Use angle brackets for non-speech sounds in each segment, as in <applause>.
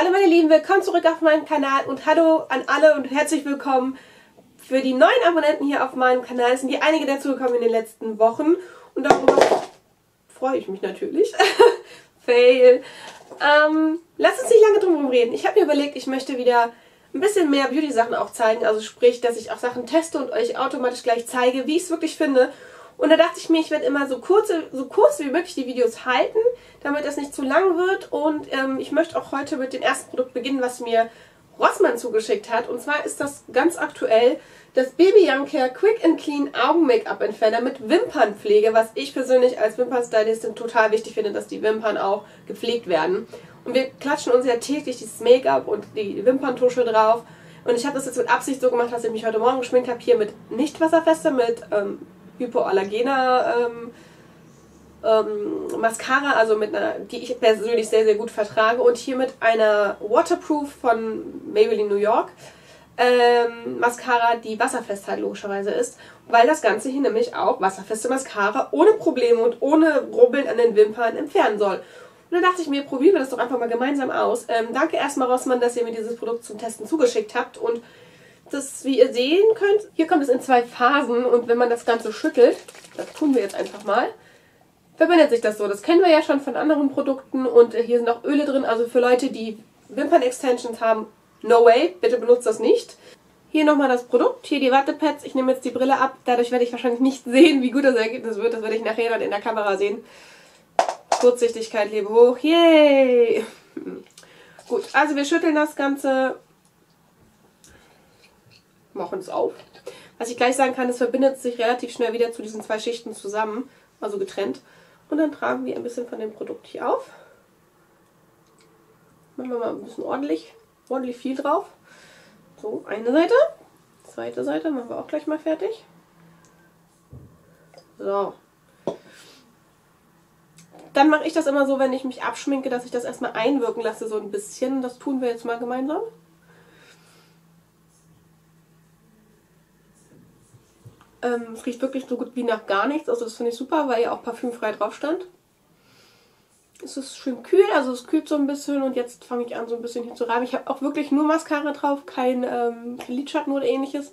Hallo meine Lieben, willkommen zurück auf meinem Kanal und hallo an alle und herzlich willkommen für die neuen Abonnenten hier auf meinem Kanal. Es sind hier einige dazugekommen in den letzten Wochen und darüber freue ich mich natürlich. <laughs> Fail. Ähm, lass uns nicht lange drum herum reden. Ich habe mir überlegt, ich möchte wieder ein bisschen mehr Beauty-Sachen auch zeigen. Also sprich, dass ich auch Sachen teste und euch automatisch gleich zeige, wie ich es wirklich finde. Und da dachte ich mir, ich werde immer so, kurze, so kurz wie möglich die Videos halten, damit das nicht zu lang wird. Und ähm, ich möchte auch heute mit dem ersten Produkt beginnen, was mir Rossmann zugeschickt hat. Und zwar ist das ganz aktuell das Baby Young Care Quick and Clean Augen Make-up Entferner mit Wimpernpflege, was ich persönlich als Wimpernstylistin total wichtig finde, dass die Wimpern auch gepflegt werden. Und wir klatschen uns ja täglich dieses Make-up und die Wimperntusche drauf. Und ich habe das jetzt mit Absicht so gemacht, dass ich mich heute Morgen geschminkt habe, hier mit nicht wasserfester, mit ähm, hypoallergener ähm, ähm, Mascara, also mit einer, die ich persönlich sehr, sehr gut vertrage. Und hier mit einer Waterproof von Maybelline New York ähm, Mascara, die wasserfest halt logischerweise ist, weil das Ganze hier nämlich auch wasserfeste Mascara ohne Probleme und ohne Rubbeln an den Wimpern entfernen soll. Und dann dachte ich mir, probieren wir das doch einfach mal gemeinsam aus. Ähm, danke erstmal, Rossmann, dass ihr mir dieses Produkt zum Testen zugeschickt habt. Und das, wie ihr sehen könnt, hier kommt es in zwei Phasen. Und wenn man das Ganze schüttelt, das tun wir jetzt einfach mal, verbindet sich das so. Das kennen wir ja schon von anderen Produkten. Und hier sind auch Öle drin. Also für Leute, die Wimpern-Extensions haben, no way, bitte benutzt das nicht. Hier nochmal das Produkt, hier die Wattepads. Ich nehme jetzt die Brille ab, dadurch werde ich wahrscheinlich nicht <laughs> sehen, wie gut das Ergebnis wird. Das werde ich nachher dann in der Kamera sehen. Kurzsichtigkeit, lebe hoch, yay! <laughs> Gut, also wir schütteln das Ganze, machen es auf. Was ich gleich sagen kann, es verbindet sich relativ schnell wieder zu diesen zwei Schichten zusammen, also getrennt. Und dann tragen wir ein bisschen von dem Produkt hier auf. Machen wir mal ein bisschen ordentlich, ordentlich viel drauf. So, eine Seite. Zweite Seite machen wir auch gleich mal fertig. So, dann mache ich das immer so, wenn ich mich abschminke, dass ich das erstmal einwirken lasse, so ein bisschen. Das tun wir jetzt mal gemeinsam. Ähm, es riecht wirklich so gut wie nach gar nichts. Also das finde ich super, weil ja auch parfümfrei drauf stand. Es ist schön kühl, also es kühlt so ein bisschen und jetzt fange ich an so ein bisschen hier zu reiben. Ich habe auch wirklich nur Mascara drauf, kein ähm, Lidschatten oder ähnliches,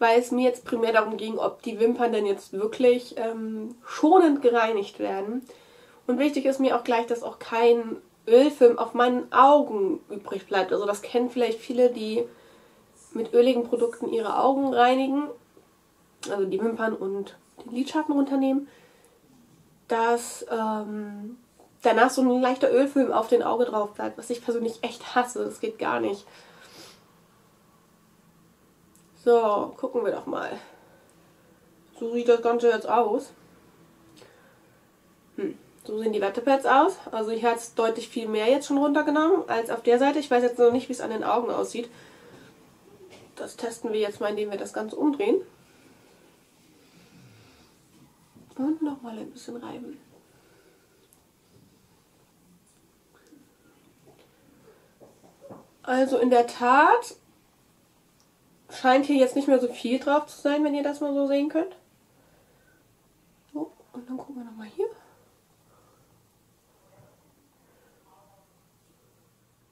weil es mir jetzt primär darum ging, ob die Wimpern denn jetzt wirklich ähm, schonend gereinigt werden. Und wichtig ist mir auch gleich, dass auch kein Ölfilm auf meinen Augen übrig bleibt. Also das kennen vielleicht viele, die mit öligen Produkten ihre Augen reinigen, also die Wimpern und den Lidschatten runternehmen, dass ähm, danach so ein leichter Ölfilm auf den Auge drauf bleibt, was ich persönlich echt hasse. Das geht gar nicht. So, gucken wir doch mal. So sieht das Ganze jetzt aus. Hm. So sehen die Wattepads aus. Also hier hat es deutlich viel mehr jetzt schon runtergenommen als auf der Seite. Ich weiß jetzt noch nicht, wie es an den Augen aussieht. Das testen wir jetzt mal, indem wir das Ganze umdrehen. Und nochmal ein bisschen reiben. Also in der Tat scheint hier jetzt nicht mehr so viel drauf zu sein, wenn ihr das mal so sehen könnt. So, und dann gucken wir nochmal hier.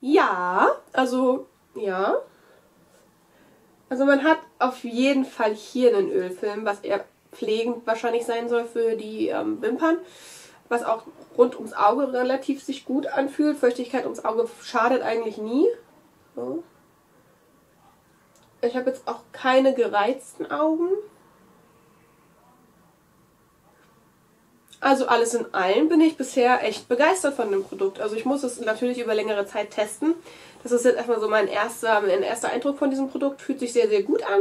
Ja, also ja. Also man hat auf jeden Fall hier einen Ölfilm, was eher pflegend wahrscheinlich sein soll für die ähm, Wimpern. Was auch rund ums Auge relativ sich gut anfühlt. Feuchtigkeit ums Auge schadet eigentlich nie. So. Ich habe jetzt auch keine gereizten Augen. Also alles in allem bin ich bisher echt begeistert von dem Produkt. Also ich muss es natürlich über längere Zeit testen. Das ist jetzt erstmal so mein erster, mein erster Eindruck von diesem Produkt. Fühlt sich sehr, sehr gut an.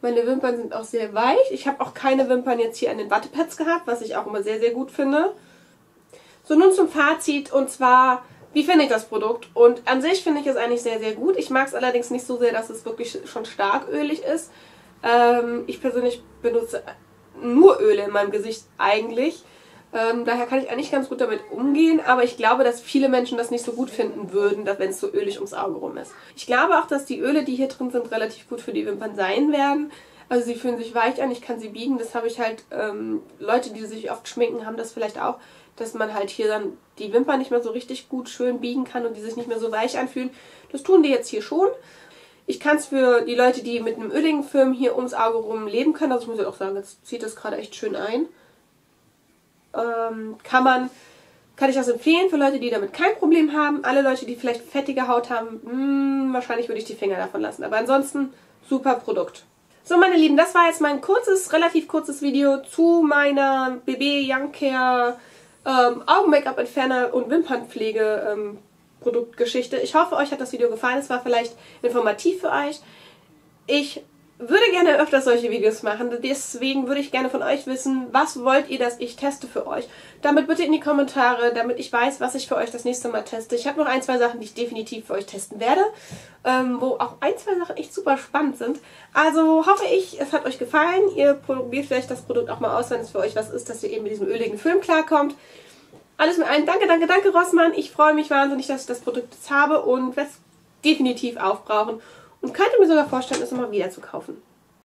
Meine Wimpern sind auch sehr weich. Ich habe auch keine Wimpern jetzt hier an den Wattepads gehabt, was ich auch immer sehr, sehr gut finde. So, nun zum Fazit und zwar, wie finde ich das Produkt? Und an sich finde ich es eigentlich sehr, sehr gut. Ich mag es allerdings nicht so sehr, dass es wirklich schon stark ölig ist. Ähm, ich persönlich benutze nur Öle in meinem Gesicht eigentlich. Ähm, daher kann ich eigentlich ganz gut damit umgehen, aber ich glaube, dass viele Menschen das nicht so gut finden würden, wenn es so ölig ums Auge rum ist. Ich glaube auch, dass die Öle, die hier drin sind, relativ gut für die Wimpern sein werden. Also sie fühlen sich weich an, ich kann sie biegen. Das habe ich halt, ähm, Leute, die sich oft schminken, haben das vielleicht auch, dass man halt hier dann die Wimpern nicht mehr so richtig gut schön biegen kann und die sich nicht mehr so weich anfühlen. Das tun die jetzt hier schon. Ich kann es für die Leute, die mit einem öligen Film hier ums Auge rum leben können, also ich muss ja auch sagen, jetzt zieht das gerade echt schön ein, ähm, kann man, kann ich das empfehlen für Leute, die damit kein Problem haben. Alle Leute, die vielleicht fettige Haut haben, mh, hm, wahrscheinlich würde ich die Finger davon lassen. Aber ansonsten, super Produkt. So, meine Lieben, das war jetzt mein kurzes, relativ kurzes Video zu meiner BB Young Care ähm, Augen-Make-up-Entferner und Wimpernpflege ähm, Produktgeschichte. Ich hoffe, euch hat das Video gefallen. Es war vielleicht informativ für euch. Ich würde gerne öfter solche Videos machen. Deswegen würde ich gerne von euch wissen, was wollt ihr, dass ich teste für euch. Damit bitte in die Kommentare, damit ich weiß, was ich für euch das nächste Mal teste. Ich habe noch ein, zwei Sachen, die ich definitiv für euch testen werde, ähm, wo auch ein, zwei Sachen echt super spannend sind. Also hoffe ich, es hat euch gefallen. Ihr probiert vielleicht das Produkt auch mal aus, wenn es für euch was ist, dass ihr eben mit diesem öligen Film klarkommt. Alles mit einem Danke, danke, danke Rossmann. Ich freue mich wahnsinnig, dass ich das Produkt jetzt habe und werde es definitiv aufbrauchen und könnte mir sogar vorstellen, es nochmal wieder zu kaufen.